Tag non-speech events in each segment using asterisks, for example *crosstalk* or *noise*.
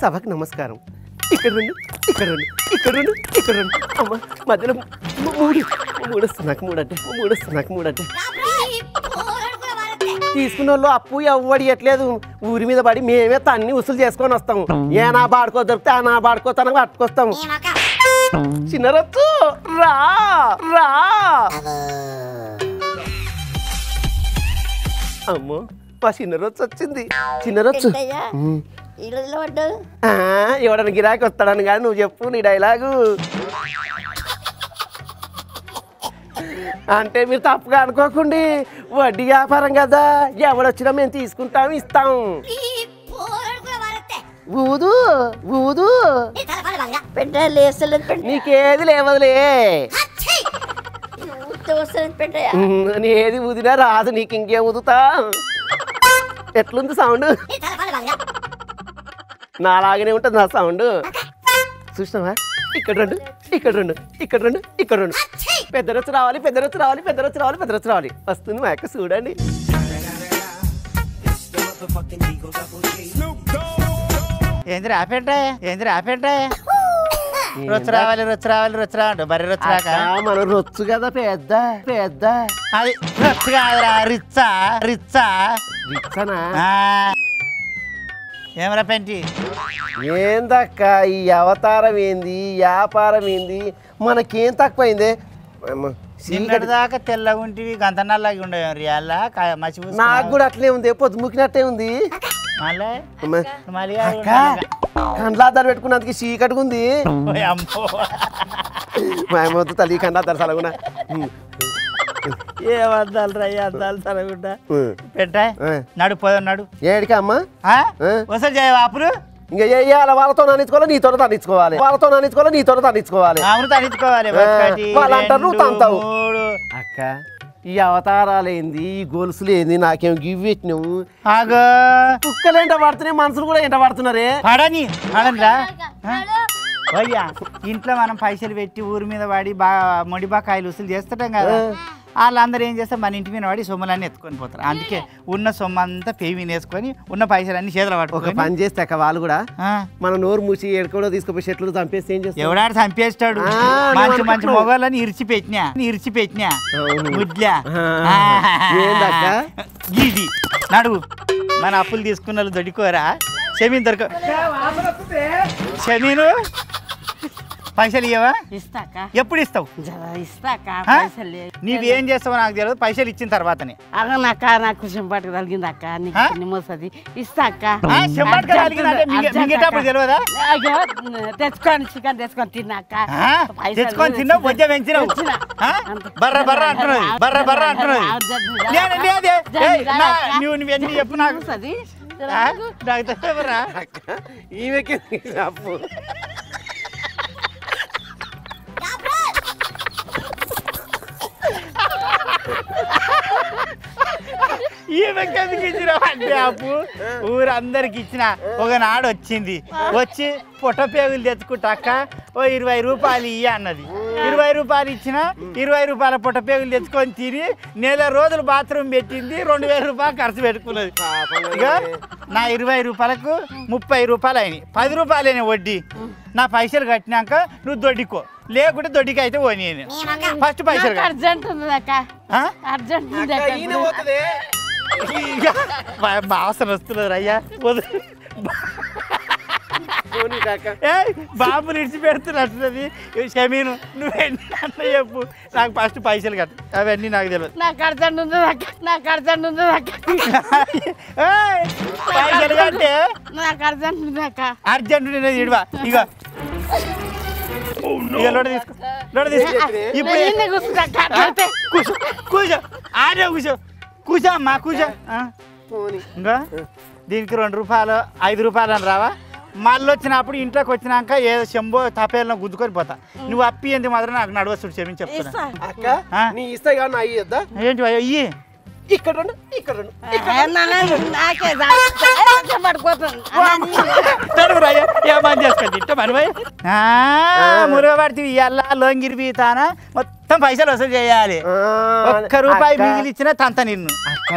సభకు నమస్కారం. ఇక్కడ రండి ఇక్కడ రండి ఇక్కడ రండి ఇక్కడ రండి. అమ్మ మధ్యలో మూడు మూడు వస్తుంది నాకు మూడు అంటే మూడు వస్తుంది నాకు మూడు అంటే తీసుకున్న వాళ్ళు అప్పు ఎవ్వడి ఎట్లేదు ఊరి మీద పడి మేమే తన్ని ఉసులు చేసుకొని వస్తాము ఏ నా బాడుకో దొరికితే ఆ నా బాడుకో తనకు పట్టుకొస్తాము చిన్నరొచ్చు రా రా. అమ్మో మా చిన్నరొచ్చు వచ్చింది. చిన్నరొచ్చు పడ్డావు ఆ, ఎవడన్నా గిరాకీ వస్తాడని కానీ నువ్వు చెప్పు నీ డైలాగు. అంటే మీరు తప్పుగా అనుకోకండి. వడ్డీ వ్యాపారం కదా. ఎవడొచ్చినా మేము తీసుకుంటాం ఇస్తాం. ఊదు ఊదు. పెట్ట లేస్తలేదు పెట్ట నీకేది లేవదులే. వస్తుంది నీ ఏది ఊదినా రాదు నీకు ఇంకేం ఊదుతా? ఎట్లుంది సౌండ్? నాలాగనే ఉంటుంది నా సౌండ్. చూసినావా? ఇక్కడ రెండు ఇక్కడ రెండు ఇక్కడ రెండు ఇక్కడ రెండు. పెద్ద రొచ్చు రావాలి పెద్ద రొచ్చు రావాలి పెద్ద రొచ్చు రావాలి పెద్ద రొచ్చు రావాలి. వస్తుంది మా యొక్క చూడండి. ఏంది రాపెట్టే ఏంది రాపెట్టే రొచ్చు రావాలి రొచ్చు రావాలి రొచ్చు రావంట బర్రె రొచ్చు రాక మన రొచ్చు కదా పెద్ద పెద్ద. అది రొచ్చు కాదురా రిచ్చా రిచ్చా. రిచ్చనా. ఏమరా పెంటి? ఏందక్క ఈ అవతారం ఏంది ఈ వ్యాపారం ఏంది? మనకేం తక్కువైంది? చీకటి దాకా తెల్లగా ఉంటివి గంత నల్లగా ఉండేవి రియల్లా మసి నాకు కూడా అట్లే ఉంది పొద్దుముకినట్టే ఉంది. మళ్ళీ? మళ్ళీ అక్క కండ్లాదారు పెట్టుకున్నందుకు చీకటిగా ఉంది. అమ్మో. మాయమొద్దు తల్లి కండ్లాదారు సలగున. ఏ అద్దాలు రా ఏ అద్దాలు ఉమ్. పెట్టా. నడు పోదాం నడు. ఏడికి అమ్మా? వసూలు ఇంకా వేయాలి వాళ్ళతో నానించుకోవాలి నీతో వాళ్ళతో నానించుకోవాలి నీతో వాళ్ళు అంటారు, నువ్వు తంతావు. అక్క. ఈ అవతారాలు ఏంది ఈ గొలుసులు ఏంది నాకేం గివ్ పెట్టినావు ఆగో. కుక్కలు ఎంట పడుతున్నాయి మనుషులు కూడా ఎంట పడుతున్నారే? పడని పడనిరా. అయ్యా ఇంట్లో మనం పైసలు పెట్టి ఊరి మీద వాడి బా మొడిబాకాయలు వసూలు చేస్తుంటాం కదా. వాళ్ళందరూ ఏం చేస్తారు? మన ఇంటి మీద వాడి సొమ్ములన్నీ ఎత్తుకొని పోతారు. అందుకే ఉన్న సొమ్ము అంతా పేవి వేసుకొని ఉన్న పైసలన్నీ చేతులు ఒక పట్టుకొని పని చేస్తే అక్క వాళ్ళు కూడా మన నోరు మూసి ఎడుకోవడం తీసుకుపోయి చెట్లు చంపేస్తే ఏం చేస్తారు? ఎవడాడు చంపేస్తాడు? మంచి మంచి. మొగలని ఇరిచి పెట్టినా ఇరిచి పెట్టినా. ముద్లా? ఇది నడువు మన అప్పులు తీసుకున్న వాళ్ళు దొడికోరా షమీన్ దొరక షమీను పైసలు ఇవ్వవా ఇస్తాక ఎప్పుడు ఇస్తావు? జర ఇస్తాక ఆ? పైసలు నీవేం చేస్తావో నాకు తెలియదు పైసలు ఇచ్చిన తర్వాతనే. అగనక్క నాకు కొంచెం పట్టుకు తగిలిందక్క నీకు ఆ? కొన్ని మోసది. ఇస్తాక మింగేటప్పుడు తెలియదా? తెచ్చుకొని చికెన్ తెచ్చుకొని తిన్నాక తెచ్చుకొని తిన్నావు బొజ్జ పెంచినావు. బర్ర బర్ర అంటున్నది బర్ర బర్ర అంటున్నది. అక్క. నువ్వు నువ్వెన్ని చెప్పు నాకు. అక్క ఈమెకి అప్పు ఈమెకి ఎందుకు ఇచ్చినావు అంటే అప్పు ఊరందరికి ఇచ్చిన ఒకనాడు వచ్చింది. వచ్చి పొట్టపేగులు తెచ్చుకుంటాక ఓ ఇరవై రూపాయలు ఇయ్య అన్నది. ఇరవై రూపాయలు ఇచ్చిన ఇరవై రూపాయల పొట్టపేగులు తెచ్చుకొని తిని నెల రోజులు బాత్రూమ్ పెట్టింది రెండు వేల రూపాయలు ఖర్చు పెట్టుకున్నది. ఇక నా ఇరవై రూపాయలకు ముప్పై రూపాయలు అయినాయి. పది రూపాయలైన వడ్డీ. నా పైసలు కట్టినాక నువ్వు దొడ్డికో. లేకుంటే దొడ్డికి అయితే పోనీ ఫస్ట్ పైసలు. అర్జెంట్ ఉంది అక్క? అర్జెంట్ ఉంది మా- అవసరం వస్తున్నారు అయ్యా వదిలి పోనీ అక్క ఏయ్ బాబుని ఇడిచి పెడుతున్నట్టున్నది షమీను నువ్వెన్ని అన్న చెప్పు. నాకు ఫస్ట్ పైసలు కట్టు. అవన్నీ నాకు తెలియదు. నాకు అర్జెంట్ ఉంది అక్క నాకు అర్జెంట్ ఉంది పైసలు కట్టే. నాకు అర్జెంట్ ఉంది అక్క అర్జెంట్ నేను ఇడవా. ఇక కూర్చో కూర్చో. ఆడే కూర్చో. కూర్చో అమ్మా కూర్చో. ఆ. పోనీ. ఇంకా దీనికి రెండు రూపాయలు ఐదు రూపాయలు అని రావా? మళ్ళీ వచ్చినప్పుడు ఇంట్లోకి వచ్చినాక ఏదో చెంబో తపేలను గుద్దుకొని పోతా. నువ్వు అప్పి ఏంటి మాత్రం నాకు నడవస్తుడు క్షమించి చెప్తున్నా. ఇస్తా. అక్క ఆ? నీ ఇస్తాయి కానీ నా ఇద్దా ఏంటి అయ్యో ఇక్కడ రెండు ఇక్కడ రెండు నాకే పడిపోతుంది. తడుగురా అయ్యా ఏమని చేసుకోండి. ఇంట మనవై మురుగ పడితే ఇయ్యాల లోంగిరి బీతాన మొత్తం పైసలు వసూలు చేయాలి. ఒక్క రూపాయి అక్క, మిగిలి ఇచ్చిన తంత నిన్ను.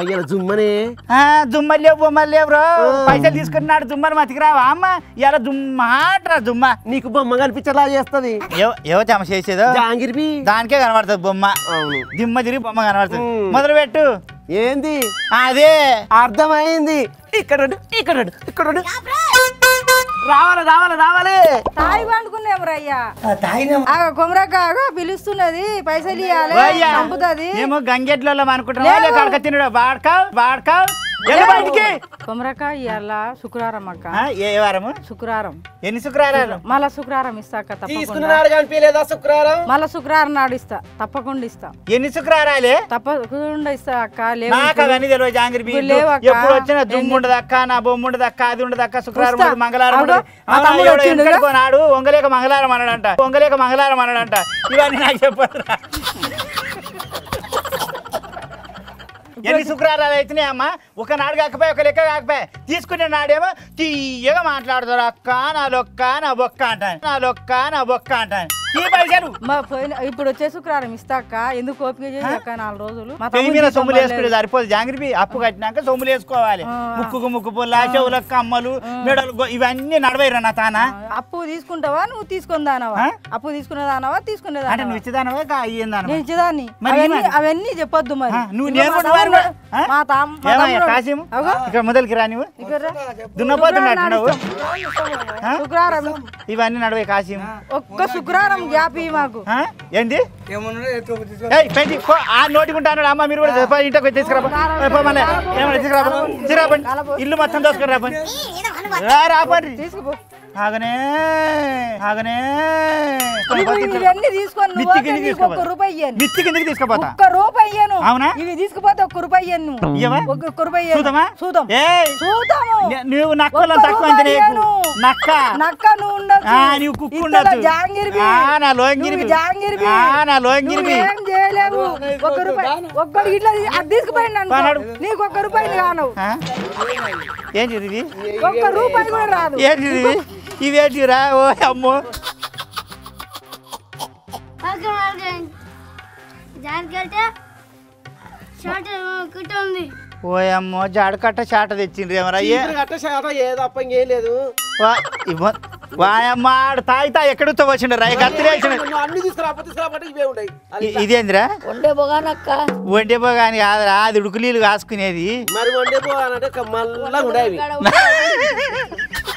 ఇలా జుమ్మనే. ఆ, దుమ్మలు లేవు బొమ్మలు లేవు బ్రో పైసలు తీసుకున్నాడు దుమ్మలు మతికిరావా? అమ్మ ఇలా దుమ్మాట్రా దుమ్మ నీకు బొమ్మ కనిపించేలా చేస్తది. ఎవ- ఎవరు జమ చేసేదో? జాంగిరిబి దానికే కనబడుతుంది బొమ్మ. దిమ్మ తిరిగి బొమ్మ కనబడుతుంది. మొదలు పెట్టు ఏంది? అదే. అర్థమైంది. ఇక్కడ ఇక్కడ ఇక్కడ. రావాలి రావాలి రావాలి. తాయి పండుకున్నాం రయ్యా పిలుస్తున్నది. పైసలు ఇవ్వాలి చంపుతుంది. మేము గంగెట్లో అనుకుంటున్నావా? లేక అడక కొమరక్క ఇవాళ శుక్రవారం అక్క. ఏ వారము? శుక్రవారం. ఎన్ని శుక్రవారాలు? మళ్ళా శుక్రవారం ఇస్తా అక్క తప్పకుండా. తీసుకున్నాడు కనిపించలేదా శుక్రవారం? మళ్ళా శుక్రవారం నాడు ఇస్తా తప్పకుండా ఇస్తా. ఎన్ని శుక్రవారాలే? తప్పకుండా ఇస్తా అక్క నాకు అవన్నీ తెలియదు జాంగిరి. ఎప్పుడు వచ్చినా దుమ్ము ఉండదు అక్క నా బొమ్మ ఉండదు అక్క అది ఉండదు అక్క శుక్రవారం. ఉండదు మంగళవారం. ఉండదు. నాడు ఒంగలేక మంగళవారం అన్నాడంట. ఒంగలేక మంగళవారం అన్నాడంట. ఇవన్నీ నాకు చెప్పరు ఎన్ని శుక్రవారాలు అయితేనే అమ్మా? ఒక నాడు కాకపోయి ఒక లెక్క కాకపోయి? తీసుకునే నాడేమో తీయగా మాట్లాడతారు. అక్క నా లొక్క నా బొక్క అంటాను. నా లొక్క నా బొక్క అంటాను. ఈ పైసలు మా పోయిన ఇప్పుడు వచ్చే శుక్రవారం ఇస్తా అక్క ఎందుకు ఓపిక చేసి అక్క? నాలుగు రోజులు. మా మీద సొమ్ములు. వేసుకునే సరిపోదు జాంగ్రీ అప్పు కట్టినాక సొమ్ములు వేసుకోవాలి. ముక్కుకు ముక్కు పుల్ల చెవులకు కమ్మలు మెడలు ఇవన్నీ నడవైరా నా తానా? అప్పు తీసుకుంటావా? నువ్వు తీసుకుందానవా? అప్పు తీసుకునేదానవా అంటే తీసుకునేదానవా నువ్వు ఇచ్చేదానవా నేను ఇచ్చేదాన్ని అవన్నీ చెప్పొద్దు మరి. నువ్వు ఇదిగో మా తామ్ ఇక్కడ మొదలకి రా నువ్వు. శుక్రవారం ఇవన్నీ నడవే కాసిం ఒక్క శుక్రవారం గ్యాప్ ఇయ్యి మాకు ఆ? ఏంది నోటికుంటాను అమ్మ మీరు కూడా ఇంటికి ఏమన్నా తీసుకురాపండి ఇల్లు మొత్తం దోసుకొని రాపండి రా రాపండి తీసుకుపో ఆగనే ఆగనే. నువ్వు నక్కలం తక్కువ. నక్క. నక్క నువ్వు నీవు కుక్కు నా లోంగిరివి. జాంగిరివి. నా లోంగిరివి. చేయలేవు. ఒక్క రూపాయి. ఒక్కడు ఇట్లా అది తీసుకుపోయింది. నీకు ఒక్క రూపాయి కానవు? ఏం ఇది ఒక్క రూపాయి కూడా రాదు. ఏంటి ఇది ఇవేంటిరా ఓ అమ్మో. దానికంటే షర్ట్ కుట్ట ఉంది ఓ అమ్మో జాడకట్ట చాట తెచ్చిండ్రు ఏమరా? ఏ? గట్ట శాతం ఏ తప్ప ఇంకేం లేదు. వాయమ్మ ఆడు తాగితా ఎక్కడితో వచ్చిండు రా? గత్తిరేసిన నువ్వు అన్ని తీసుకురాపో తీసుకురాపో ఇవే ఉంటాయి ఇదేందిరా? ఉండే బొగానక్క వండే పోగాని కాదురా అది ఉడుకులీలు కాసుకునేది. మరి వండే పోవాలంటే మళ్ళా ఉండేవి *laughs* *laughs*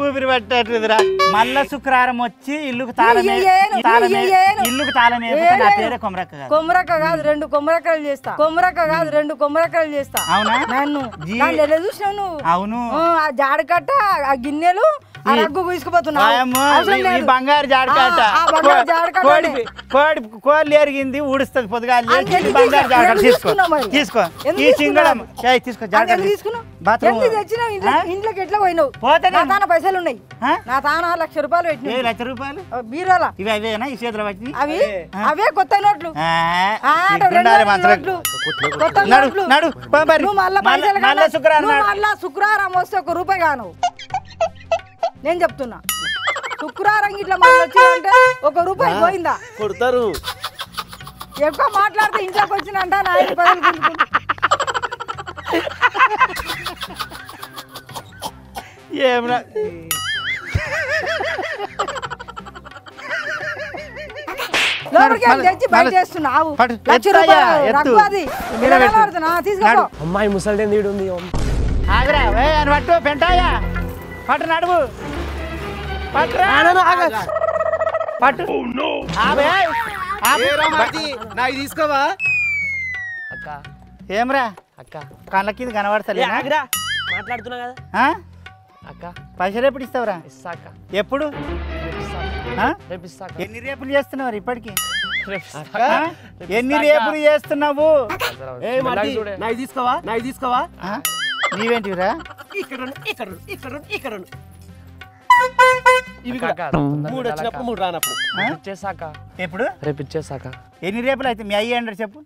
ఊపిరి పట్టట్లేదురా మళ్ళా శుక్రవారం వచ్చి ఇల్లుకు ఏను, ఏను. ఇల్లుకు తాళమే నా ఏను. పేరే కొమరక్క కాదు కొమ్మరక్క కాదు రెండు కొమ్మరక్కలు చేస్తా కొమ్మరక్క కాదు రెండు కొమ్మరక్కలు చేస్తా అవునా నన్ను జీ. నన్ను ఎలా చూసినావు నువ్వు అవును ఆ, ఆ జాడకట్ట ఆ గిన్నెలు ఆ రగ్గు తీసుకుపోతున్నావు. వాయమ్మో, అవసరం ఈ- ఈ లేదు. బంగారు జాడకాట. కోడి. కోడి కోడి ఎరిగింది ఊడుస్తుంది పొద్దుగా బంగారు జాడకాట తీసుకో? తీసుకో. ఈ సింగళం తీసుకో జాడకాట బాత్రూమ్? ఇంట్లోకి ఎట్లా పోయినావు? పోతే నా తాన పైసలు ఉన్నాయి? నా తాన లక్ష రూపాయలు ఏ పెట్టినాయి లక్ష రూపాయలు? బీరోలా? ఇవి అవేనా ఈ చేతిలో పట్టి అవి? అవే. కొత్త నోట్లు. కొత్త నోట్లు. మళ్ళా శుక్రవారం వస్తే ఒక రూపాయి కాను. నేను చెప్తున్నా. శుక్రవారం ఇట్లా మళ్ళీ వచ్చిందంటే ఒక రూపాయి పోయిందా? కొడతారు. ఎక్కువ మాట్లాడితే ఇంట్లోకి వచ్చినంట నా ఐదు పైసలు గుంజుకుంటా. ఏమరా లోపలికి వెళ్ళి మళ్ళా- తెచ్చి బయట మళ్ళా- వేస్తున్నావు పట్టు, లక్ష ఎత్తయ్యా, రూపాయలు ఎత్తు. రగ్గు అది మీద పెట్టు. నిలబడుతున్నా, తీసుకోపో నడు. అమ్మాయి ముసలి తీడు ఉంది ఆగరా ఏ అని పట్టు పెంటాయా? పట్టు నడువు పట్టు. ఆపు. నాకు తీసుకోవా? అక్క. ఏమ్రా? అక్క. కళ్ళ కింద కనబడతలే మాట్లాడుతున్నా కదా. అక్క. పైసలు ఎప్పుడు ఇస్తావురా? ఇస్తా అక్క. ఎప్పుడు? రేపు ఎన్ని రేపులు చేస్తున్నావు ఇప్పటికి? ఎన్ని రేపులు చేస్తున్నావు? తీసుకోవా? నాకు తీసుకోవా? ఆ? నీవేంటివిరా? ఇక్కడ ఇక్కడ ఇక్కడ ఇక్కడ ఇవి మూడు వచ్చినప్పుడు మూడు రానప్పుడు? ఇచ్చేసాక ఎప్పుడు? రేపు ఇచ్చేసాక ఎన్ని రేపులు అయితే మీ అయ్యి అంటారు చెప్పు.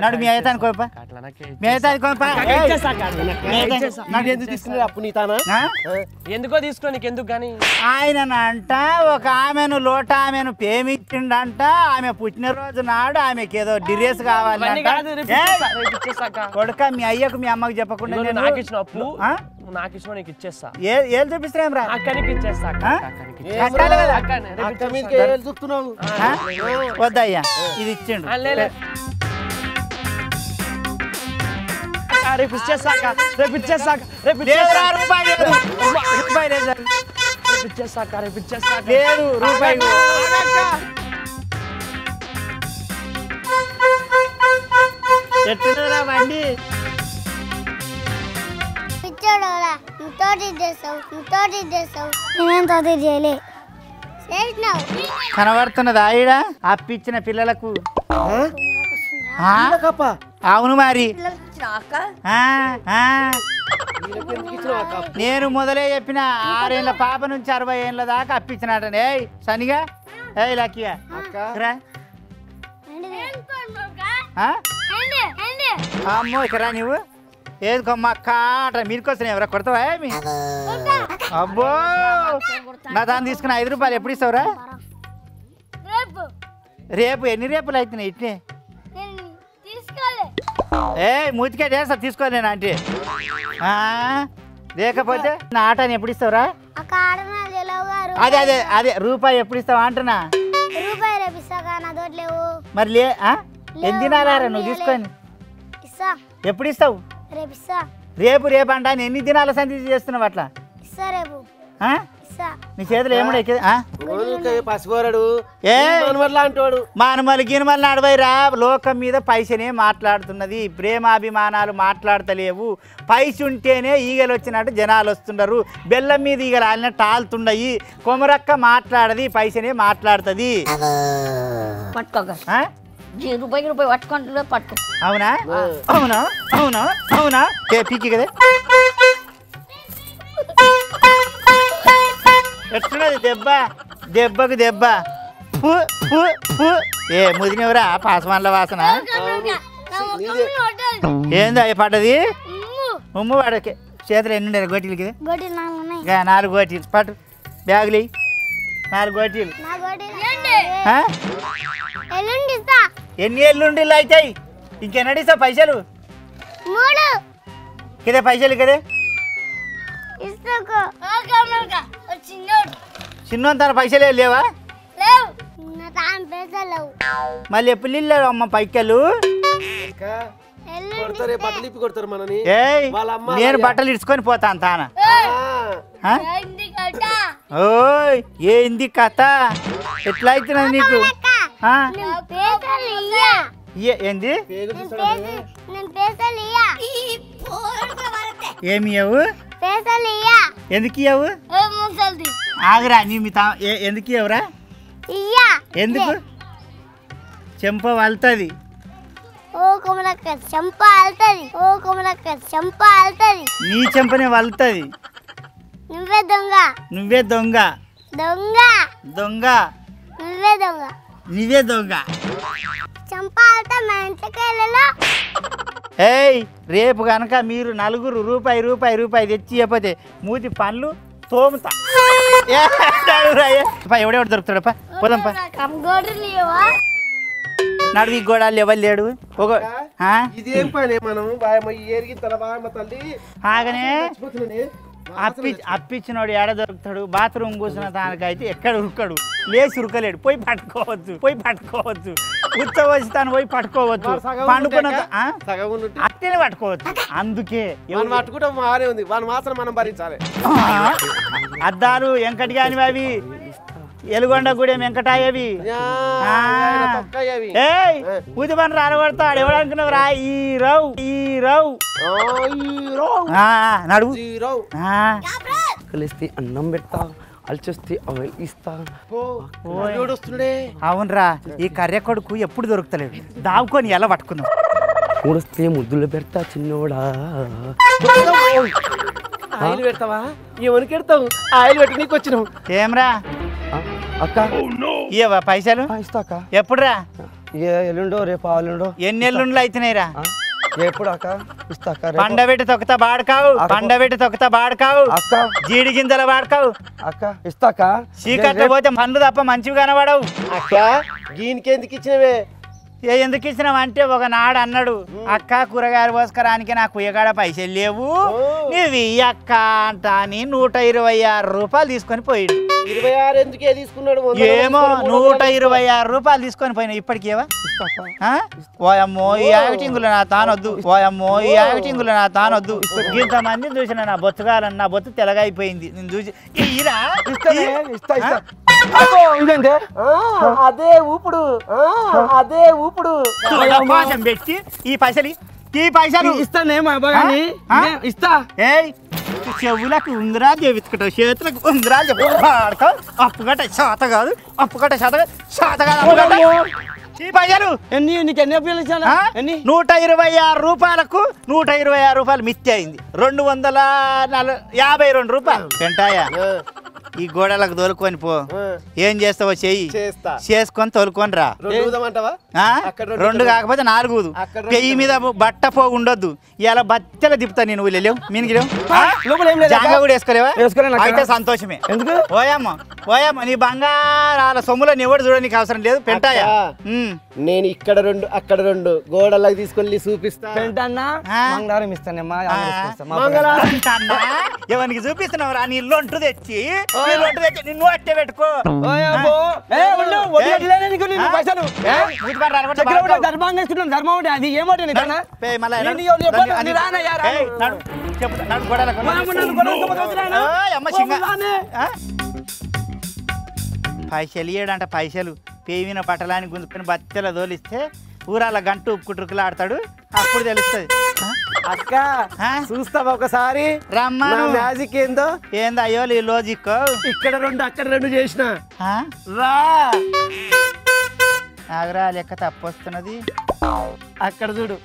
నడు మీ అయితే అనుకోపా మీ అయితే అనుకోపా ఎందుకు తీసుకున్నాడు అప్పు నీ తానా? ఎందుకో తీసుకో నీకు ఎందుకు కానీ ఆయన అంట ఒక ఆమెను లోట ఆమెను ప్రేమించిండంట. ఆమె పుట్టినరోజు నాడు ఆమెకి ఏదో డ్రెస్ ఇచ్చేస్తాక. కొడుక మీ అయ్యకు మీ అమ్మకి చెప్పకుండా నేను- నాకు ఇచ్చిన అప్పు నాకు ఇచ్చిన నీకు ఇచ్చేస్తా. ఏ రా అక్కనికి ఇచ్చేస్తా. అక్క, ఆ? అక్కనికి రేపు ఇచ్చేస్తా అక్క, రేపు ఇచ్చేస్తా అక్క, రేపు రూపాయి లేదు. రేపు ఇచ్చేస్తా అక్క, రేపు ఇచ్చేస్తా అక్క. లేదు రూపాయి ఎట్టురా బండి? పిచ్చోడోరా ఇంతోటి చేసావు ఇంతోటి చేసావు. నేనేం తోటి చేయలే. చేసినావు. కనబడుతున్నది ఆవిడ అప్పిచ్చిన పిల్లలకు. అవును మరి. నేను మొదలే చెప్పిన ఆరేళ్ళ పాప నుంచి అరవై ఏళ్ళ దాకా అప్పించినట ఏయ్ సనిగా. ఏయ్ లక్కిగా. అక్క. రా. ఆ? అమ్మో ఇక్కడ నువ్వు. ఏది కొమ్మ? అక్క అట్లా మీరుకొస్తాను ఎవరా? కొడతావా? ఏమి అబ్బో. నా దాన్ని తీసుకుని ఐదు రూపాయలు ఎప్పుడు ఇస్తావురా? రేపు. రేపు ఎన్ని రేపులు అవుతున్నాయి ఇట్నే? ఏ మూతికే చేస్తా తీసుకోలేను అంటే ఆ? లేకపోతే నా ఆటని ఎప్పుడు ఇస్తావురా? అదే అదే అదే రూపాయి ఎప్పుడు ఇస్తావా అంటున్నా? మరి లే దినాలారా నువ్వు తీసుకొని ఎప్పుడు ఇస్తావు? రేపు రేపు అంటా ఎన్ని దినాల సంధి చేస్తున్నావు అట్లా? రేపు. నీ చేతులు ఏముడు పసిపోరాడు ఏ? మనవర్ లాంటోడు మానమలి గినమలి నడవైరా? లోకం మీద పైసనే మాట్లాడుతున్నది. ప్రేమాభిమానాలు మాట్లాడతలేవు. పైస ఉంటేనే ఈగలు వచ్చినట్టు జనాలు వస్తున్నారు బెల్లం మీద ఈగలు ఆలినట్టు ఆలుతుండయి కొమరక్క మాట్లాడది పైసనే మాట్లాడుతుంది. రూపాయి పట్టుకో. అవునా? అవునా? అవునా? అవునా? పీకి కదా. ఎట్టున్నది దెబ్బ? దెబ్బకు దెబ్బ. ఏ ముదినెవరా? పాసమాన్ల వాసన? ఏంది పడ్డది ఉమ్ము వాడకి. చేతులు ఎన్ని ఉండాలి గోటీలకి? నాలుగు ఉన్నాయి గోటీలు. పట్టు. బ్యాగులు. నాలుగు గోటీలు. ఎన్ని ఎల్లుండిలు అవుతాయి ఇంకెన్నడిస్తా పైసలు? కిదే పైసలు కదే? చిన్న తన పైసలే లేవా? మళ్ళీ ఎప్పుడు వెళ్ళారు అమ్మ పైకెళ్ళు? అక్క ఎల్లుండి కొడతారే బట్టలు ఇప్పి కొడతారు మనని. ఏయ్ వాళ్ళ అమ్మ నేను. బట్టలు ఇడుచుకొని పోతాను తాన. ఓయ్ ఏంది కథ? ఎట్లా అవుతున్నది నీకు? ఏంది? ఏమి పేసలు ఇయ్యా ఎందుకు ఆగురా నీ మీ తా ఎందుకు ఇవ్వరా ఇయ్యా. ఎందుకు? చెంప వలుతుంది. ఓ కొమలక్క చెంప అల్తది. ఓ కొమలక్క చెంప అల్తది. నీ చెంపనే వలుతుంది. నువ్వే దొంగ. నువ్వే దొంగ. దొంగ. దొంగ. నువ్వే దొంగ. నువ్వే దొంగ. చెంప అల్తా మా ఇంటికి వెళ్ళలో ఏయ్ రేపు కనుక మీరు నలుగురు రూపాయి రూపాయి రూపాయి తెచ్చి ఇవ్వకపోతే మూతి పండ్లు తోముతా. ఎవడెవడు దొరుకుతాడు పా పోదాం పా. గోడలు ఇవ్వవా నడువు ఈ గోడాలు ఎవరు లేడు? ఒక? ఇదేం పని మనం? బాయమ్మ తల బాయమ్మ తల్లి. ఆగనే. అప్పి అప్పిచ్చినోడు ఏడ దొరుకుతాడు? బాత్రూమ్ కూర్చున్న దానికైతే ఎక్కడ ఉరుకడు లేచి ఉరకలేడు. పోయి పట్టుకోవచ్చు పోయి పట్టుకోవచ్చు ఉచ్చవచ్చి తాను పోయి పట్టుకోవచ్చు పండుకున్న అట్టనే పట్టుకోవచ్చు అందుకే పట్టుకుంటే మారే ఉంది. వాళ్ళ మాత్రం మనం భరించాలి? అద్దాలు వెంకటి కానివి అవి ఎలుగొండ గూడెం వెంకటాయవి. ఊది పని రాలబడతాడు ఎవడనుకున్నావు? రా ఈ రవ్ ఈ రవ్ నడువు కలిస్తే అన్నం పెడతా అల్చేస్తే అవి ఇస్తా అవునరా ఈ కర్రె కొడుకు ఎప్పుడు దొరుకుతలేడు దావుకొని ఎలా పట్టుకున్నావు ఊడిస్తే ముద్దులు పెడతా చిన్నోడా. ఆయిల్ పెడతావా? ఎవరికి పెడతావు. ఆయిల్ పెట్టి నీకు వచ్చినావు. ఏమ్రా? అక్క. ఇయ్యవా పైసలు? ఇస్తా అక్క. ఎప్పుడురా? ఏ ఎల్లుండో రేపు ఆలుండో. ఎన్ని ఎల్లుండ్లు అయితున్నాయిరా? ఆ? ఎప్పుడు అక్క ఇస్తా. పండబెట్టి తొక్కుతా బాడకావు అక్క. పండబెట్టి తొక్కుతా బాడకావు అక్క. జీడి గింజల వాడకావు అక్క ఇస్తా అక్క. చీకట్లో పోతే పండ్లు తప్ప మంచివి కనబడవు. అక్క గీనికి ఎందుకు ఇచ్చినవే? ఏ ఎందుకు ఇచ్చినావు అంటే ఒకనాడు అన్నాడు అక్క కూరగాయలు పోసుకరానికి నాకు ఉయ్యగాడ పైసలు లేవు. నీవి ఇయ్యి అక్క అంట అని నూట ఇరవై ఆరు రూపాయలు తీసుకొని పోయిండు. ఇరవై ఆరు ఎందుకే తీసుకున్నాడు? ఏమో నూట ఇరవై ఆరు రూపాయలు తీసుకొని పోయినా ఇప్పటికి ఏవా? ఇస్తా అక్క ఆ? ఓయమ్మో ఈ యావిటింగులు నా తానొద్దు. ఓయమ్మో ఈ యావిటింగులు నా తానొద్దు. ఇంతమంది చూసిన నా బొత్తుగాలని నా బొత్తు తెలగైపోయింది. నేను చూసి ఇస్తా ఇస్తా. అబ్బో, ఇదేంటి? అదే ఊపుడు. అదే ఊపుడు. పెట్టి ఈ పైసలు ఈ పైసలు. ఇస్తానే మా? ఇస్తా. ఏయ్ చెవులకు ఉంగరాలు చేపించుకుంటావు చేతులకు ఉంగరాలు చెప్పు. వాడుకో అప్పుగట్ట శాత కాదు అప్పుగట్ట శాత శాత కాదు. ఈ పైసలు. ఎన్ని నీకు ఎన్ని అప్పీలు ఇచ్చాను? ఎన్ని? నూట ఇరవై ఆరు రూపాయలకు నూట ఇరవై ఆరు రూపాయలు మిత్తి అయింది. రెండు వందల నల యాభై రెండు రూపాయలు. పెంటాయా? ఈ గోడలకు తోలుకొని పో. ఏం చేస్తావో చెయ్యి. చేస్తా. చేసుకొని తోలుకొని రా రెండు ఊదమంటావా? ఆ? అక్కడ రెండు రెండు కాకపోతే నాలుగు పెయ్యి మీద బట్ట పోగు ఉండొద్దు. ఇలా బత్తెల తిప్పుతా నేను లేవు. మీనికి లేవు. ఆ? లోపల ఏం లేదా జాంగా కూడా వేసుకోలేవా? వేసుకోలేను అక్క. అయితే సంతోషమే. ఎందుకు? ఓయమ్మ ఓయమ్మ నీ బంగారాల సొమ్ములో ఎవడు చూడ నీకు అవసరం లేదు. పెంటాయా. నేను ఇక్కడ రెండు అక్కడ రెండు గోడలకు తీసుకెళ్ళి చూపిస్తా? మంగళవారం? ఎవరికి చూపిస్తున్నావు నీ లొంటు తెచ్చి నీ లొంటు తెచ్చి. నిన్ను అట్టే పెట్టుకో. ఉండు, ధర్మం అంటే అది ఏమంటే? పైసలు ఇయ్యడంట పైసలు. పేవిన పట్టలాన్ని గుంజుకొని బత్తెల తోలిస్తే ఊరాల గంట ఉప్పుకుటుకులు ఆడతాడు అప్పుడు తెలుస్తుంది. అక్క ఆ? చూస్తావా ఒకసారి? రమ్మా మ్యాజిక్ ఏందో? ఏంది అయ్యో ఈ లోజిక్ ఇక్కడ రెండు అక్కడ రెండు చేసిన. రా. ఆగరా లెక్క తప్పొస్తున్నది. అక్కడ చూడు.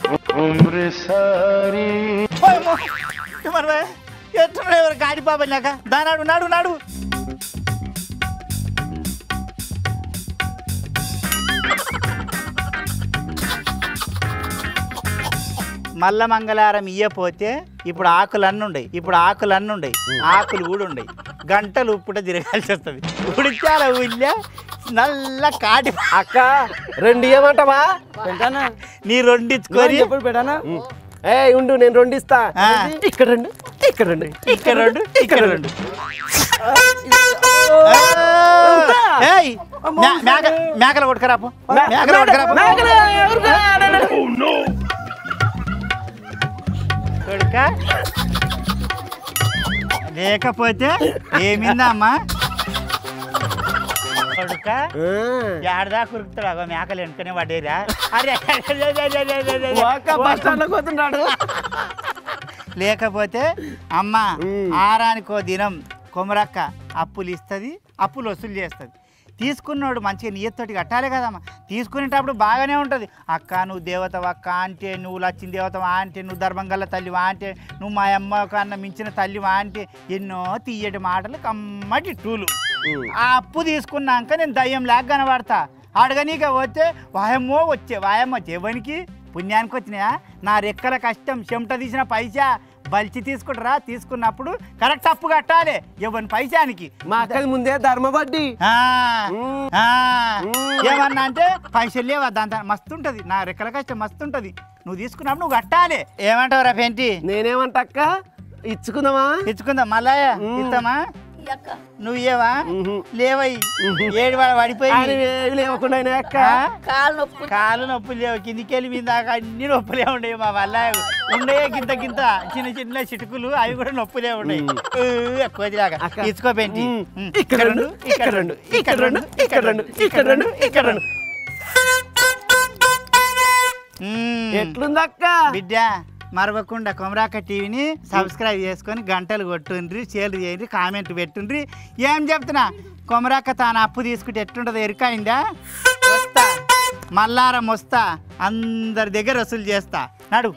ఎట్లా ఎవరు గాడి పాప లేక? దానాడు నాడు నాడు. మల్ల మంగళారం ఇయ్యపోతే ఇప్పుడు ఆకులు అన్నీ ఉండయి ఇప్పుడు ఆకులు అన్నీ ఉండయి ఆకులు కూడా ఉండయి గంటలు ఉప్పుట తిరగాల్సి వస్తుంది. ఉడిచాల ఊళ్ళ నల్ల కాటి అక్క రెండు ఇవ్వమంటావా పెంటన్నా నీ రెండిచ్చుకొని. ఎప్పుడు పెట్టానా? ఏ ఉండు నేను రెండు ఇస్తా. ఇక్కడ రెండు ఇక్కడ రెండు ఇక్కడ రెండు ఇక్కడ రెండు. ఏయ్, మే- మేక మేకలు కొట్టుకరాపు. మేకలు కొట్టుకరాపు. కొడుక. లేకపోతే ఏమిందమ్మా? కొడుక ఏడదా కురుకుతాడు అగో మేకలు వెనుకనే పడేరా. అరే పోతున్నాడు లేకపోతే అమ్మ ఆరానికో దినం కొమరక్క అప్పులు ఇస్తుంది అప్పులు వసూలు చేస్తుంది. తీసుకున్నాడు మంచిగా నియత్తోటి కట్టాలి కదమ్మా. తీసుకునేటప్పుడు బాగానే ఉంటుంది. అక్క నువ్వు దేవతవ అక్క అంటే నువ్వు లచ్చిన దేవతవా అంటే నువ్వు ధర్మంగల్ల తల్లివా అంటే నువ్వు మా అమ్మ కన్నా మించిన తల్లివా అంటే ఎన్నో తీయటి మాటలు కమ్మటి టూలు. ఆ అప్పు తీసుకున్నాక నేను దయ్యం లాగా కనబడతా. అడగనీక పోతే వాయమ్మో వచ్చే వాయమ్మ చెవనికి పుణ్యానికి వచ్చినాయా? నా రెక్కల కష్టం చెమట తీసిన పైసా బలిచి తీసుకుంటారా? తీసుకున్నప్పుడు కరెక్ట్ అప్పు కట్టాలి ఎవరి పైసానికి మా అక్కది ముందే ధర్మ వడ్డీ. ఏమన్నా అంటే పైసలు లేవా? దాంతో మస్తు ఉంటుంది నా రెక్కల కష్టం మస్తు ఉంటుంది నువ్వు తీసుకున్నప్పుడు నువ్వు కట్టాలి. ఏమంటావు రా పెంటి? నేనేమంట అక్క? ఇచ్చుకుందామా? తెచ్చుకుందాం మళ్ళా ఇస్తామా? అక్క. నువ్వు ఇయ్యవా మ్మ్. లేవై ఏడు వాడు పడిపోయి. లేవకుండా అక్క? కాలు నొప్పి కాలు నొప్పులు లేవు. కిందికెళ్ళి మీద దాకా అన్ని నొప్పులే ఉండేవి మా వల్ల. ఉండే గింత గింత చిన్న చిన్న చిటుకులు అవి కూడా నొప్పులే ఉన్నాయి. ఎక్కువ. ఇచ్చుకోపెంటి మ్మ్. ఇక్కడ రెండు ఇక్కడ రెండు ఇక్కడ రెండు ఇక్కడ రెండు ఇక్కడ రెండు ఇక్కడ రెండు. మ్మ్. ఎట్లుంది అక్క బిడ్డ. మరవకుండా కొమరాక టీవీని సబ్స్క్రైబ్ చేసుకొని గంటలు కొట్టుండ్రి షేర్ చేయండి కామెంట్ పెట్టుండ్రి. ఏం చెప్తున్నా? కొమరాక తాను అప్పు తీసుకుంటే ఎట్టుండదో ఎరికైందా? వస్తా. మల్లారం వస్తా. అందరి దగ్గర వసూలు చేస్తా. నడు.